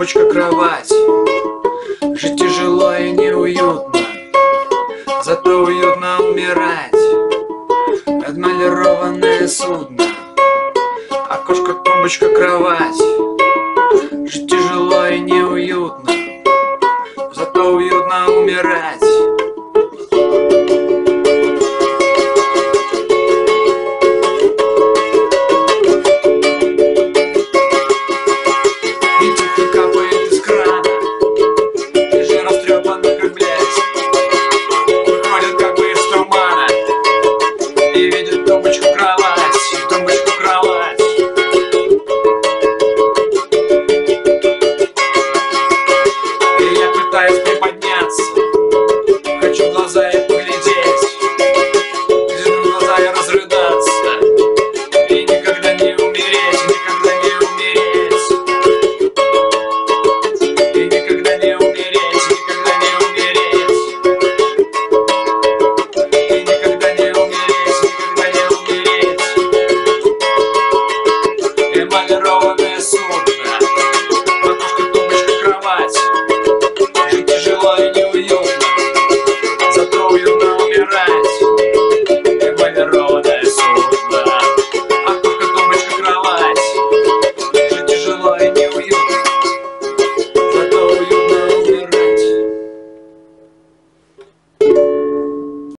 тумбочка, кровать. Жить тяжело и неуютно. Зато уютно умирать. Отмалированное судно. Окошко, тумбочка, кровать. Жить тяжело и неуютно. Зато уютно умирать. Китая с приподнятием.